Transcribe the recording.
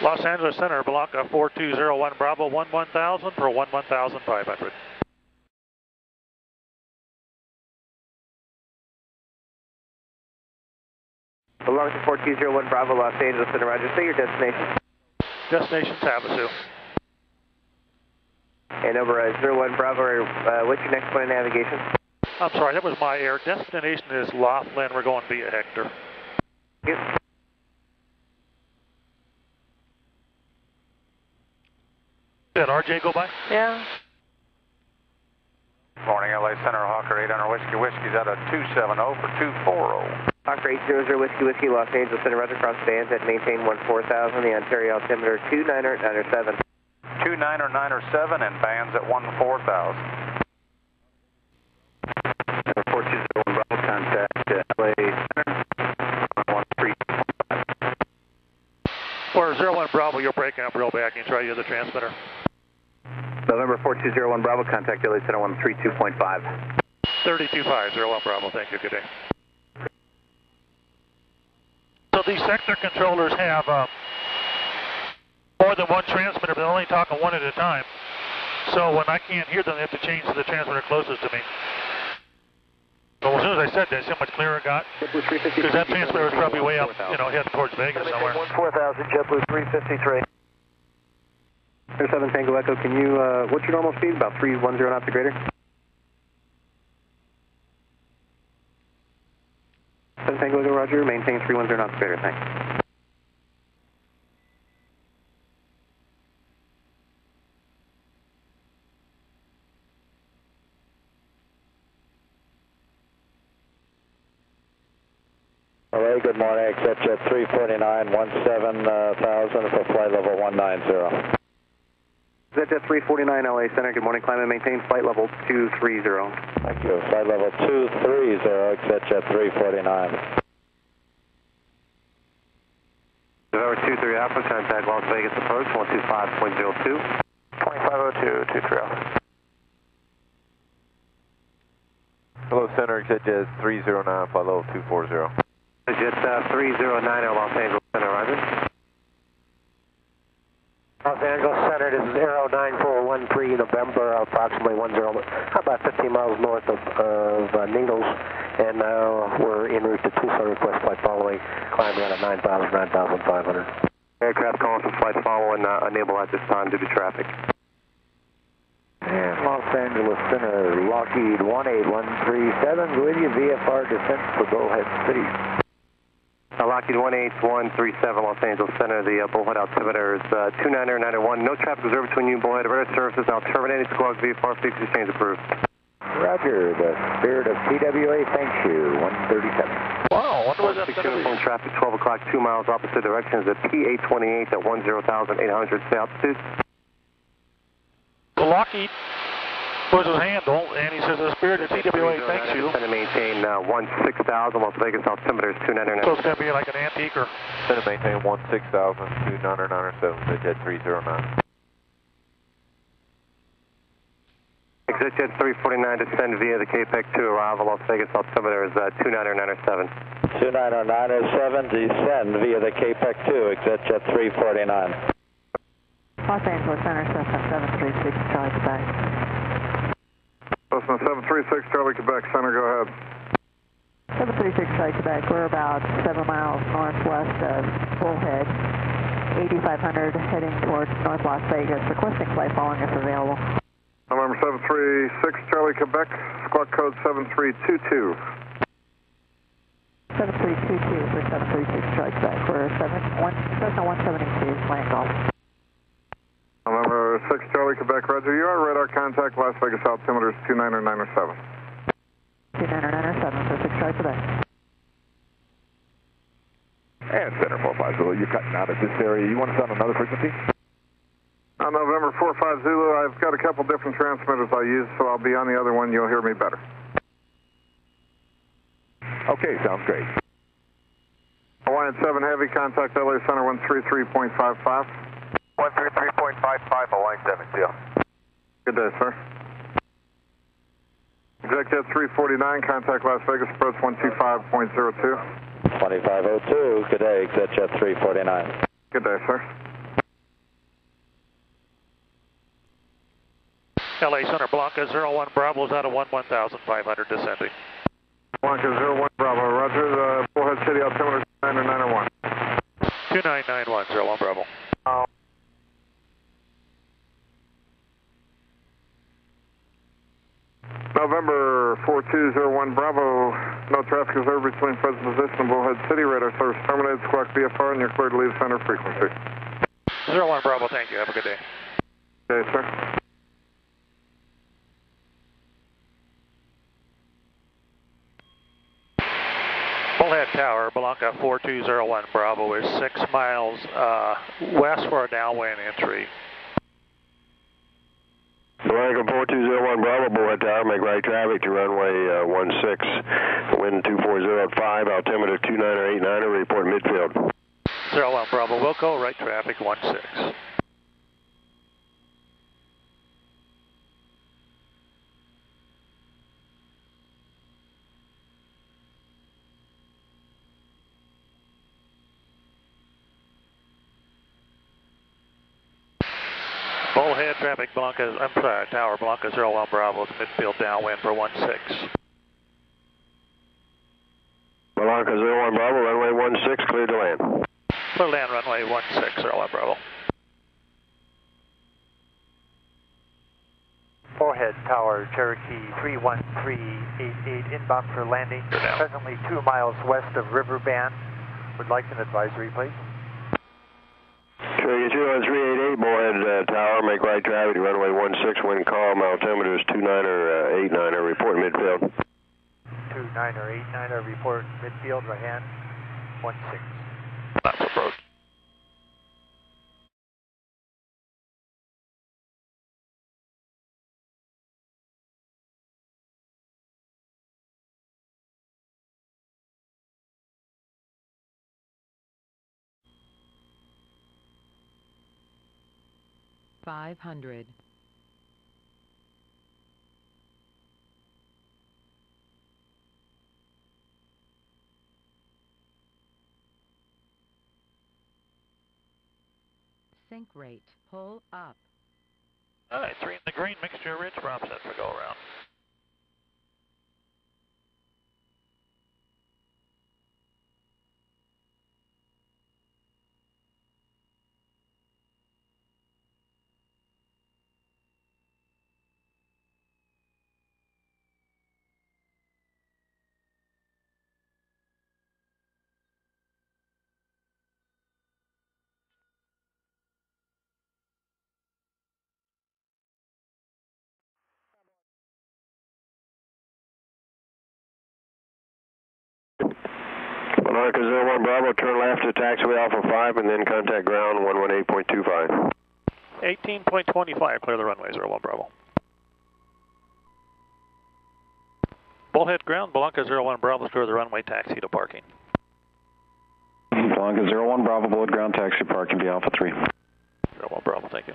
Los Angeles Center, Bellanca 4201 Bravo 11000 for 11500. Bellanca 4201 Bravo Los Angeles Center, Roger. Say your destination. Destination Havasu. And over uh, 01 Bravo, uh, what's your next point of navigation? I'm sorry, that was my air. Destination is Laughlin. We're going via Hector. Yep. Did RJ go by? Yeah. Morning, LA Center, Hawker 800 Whiskey Whiskey's out of 270 for 240. Hawker 800 Whiskey Whiskey, Los Angeles Center, Roger. Cross bands at maintain 14000. The Ontario altimeter 29907. 29907 and bands at 14000. 4201 Bravo, contact uh, LA Center, 13. Or 01 Bravo, you're breaking up real bad. Can you try the other transmitter? November 4201 Bravo, contact LA Center 132.5. 325, 01 Bravo. Thank you. Good day. So these sector controllers have uh, more than one transmitter, but they're only talking one at a time. So when I can't hear them, they have to change to the transmitter closest to me. But as soon as I said that, see how much clearer it got? Because that transmitter was probably way up, you know, heading towards Vegas somewhere. 14000, JetBlue 353. Air 7 Tango Echo, can you, uh, what's your normal speed? About 310 knots or greater? 7 Tango Echo, Roger. Maintain 310 knots or greater, thanks. LA, good morning. Accept jet 349, 17,000 for flight level 190. ZJet 349 LA Center, good morning. Climb and maintain flight level 230. Thank you. Flight level 230, accept jet 349. November 23 Alpha, contact Las Vegas approach 125.02. 2502, 230. Hello, Center, exit jet 309, flight level 240. Jet uh, 309 Los Angeles Center, Roger. Los Angeles Center, this is Aero 9413 November, approximately 10, about 15 miles north of, of uh, Needles, and uh, we're en route to Tucson, request flight following, climbing out at 9,000, 9,500. Aircraft calling for flight following, uh, unable at this time due to traffic. And Los Angeles Center, Lockheed 18137, with you, VFR descent for Bullhead City. Lockheed 18137 Los Angeles Center, the uh, Bullhead altimeter is uh, 29991. No traffic observed between you and Bullhead. Radar services now terminated. Squawk VFR fix exchange approved. Roger, the spirit of TWA thanks you, 137. Wow, what was that? Six uniform traffic, 12 o'clock, two miles opposite directions at PA28 at 10,800 altitude. So Lockheed was his handle, and he says, the spirit of TWA thanks you. Going to maintain uh, 16,000 Las Vegas altimeter is 299. So it's going to be like an antique or... Center maintain 16,000, 29907, jet 309. Exit jet 349 descend via the KEPEC 2 arrival. Las Vegas altimeter is uh, 29907. 29907, descend via the KEPEC 2, exit jet 349. Los Angeles Center, Cessna 736, Charlie Quebec. Cessna 736, Charlie Quebec Center, go ahead. 736, Charlie Quebec. We're about 7 miles northwest of Bullhead, 8500, heading towards North Las Vegas. Requesting flight following if available. November 736, Charlie Quebec, squawk code 7322. 7322 for 736, Charlie Quebec. We're 7, 1, Cessna 172, land off. November 6, Charlie Quebec, Roger. You are radar contact, Vegas altimeter is 29907. 29907 for 6 Charlie Quebec. And Center 450, you're cutting out of this area. You want us on another frequency? On November 45 Zulu, I've got a couple different transmitters I use, so I'll be on the other one. You'll hear me better. Okay, sounds great. Hawaiian 7 Heavy, contact LA Center 133.55. 133.55, Hawaiian 7, deal. Good day, sir. Executive 349, contact Las Vegas, approach 125.02. 2502, good day, Executive 349. Good day, sir. LA Center Bellanca 01 Bravo's out of 1 1500 descending. Bellanca 01 Bravo, roger, the Bullhead City altimeter 2991. 2991, 01 Bravo. November 4201 Bravo, no traffic observed between present position and Bullhead City. Radar service terminated. Squawk VFR and you're cleared to leave center frequency. 01 Bravo, thank you. Have a good day. Okay, sir. Bullhead Tower, Bellanca 4201 Bravo is 6 miles uh, west for a downwind entry. Bellanca 4201 Bravo, Bullhead Tower, make right traffic to runway uh, 16, wind 240 altimeter 2989, report midfield. 01 Bravo, Wilco, right traffic 16. Bullhead traffic, Bellanca, I'm sorry, Tower, Bellanca 01 Bravo, it's midfield downwind for 16. Bellanca 01 Bravo, runway 16, cleared to land. Clear land runway 16, 01 Bravo. Bullhead Tower, Cherokee 31388, inbound for landing. Presently two miles west of Riverband. Would like an advisory, please. Cherokee 31388, Bullhead uh, Right traffic to runway 16, wind calm, altimeter is 2989, report midfield. 29 or uh, 89, or report midfield, right hand, 16. 500. Sink Rate, pull up. All right, three in the green, mixture rich, Rob sets for go around. Bellanca 01 Bravo, turn left to taxiway Alpha 5 and then contact ground 118.25. 18.25, clear the runway 01 Bravo. Bullhead ground, Bellanca 01 Bravo, clear the runway taxi to parking. Bellanca 01 Bravo, Bullhead ground taxi parking, be Alpha 3. 01 Bravo, thank you.